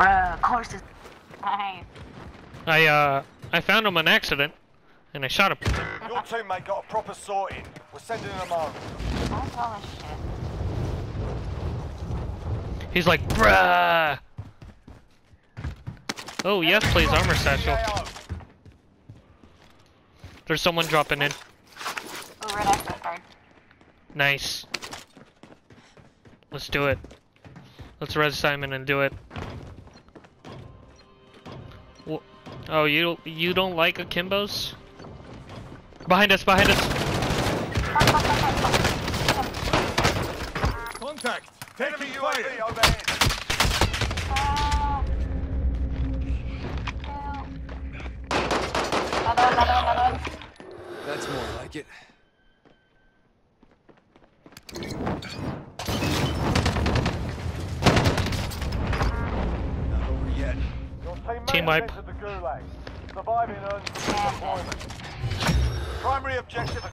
Bruh, of course it's nice. I uh I found him on accident, and I shot him. Your teammate got a proper sorting. We're sending him home. That's all this shit. He's like, bruh. Oh yes, please, armor satchel. There's someone dropping in. Oh, red access card. Nice. Let's do it. Let's res Simon and do it. Wh- Oh, you you don't like akimbos? Behind us! Behind us! Contact. Taking Enemy fire. UAV overhead. Help. Another one, another one, another one. That's more like it. Not over yet. Your teammate Team wipe. Surviving earns deployment. Primary objective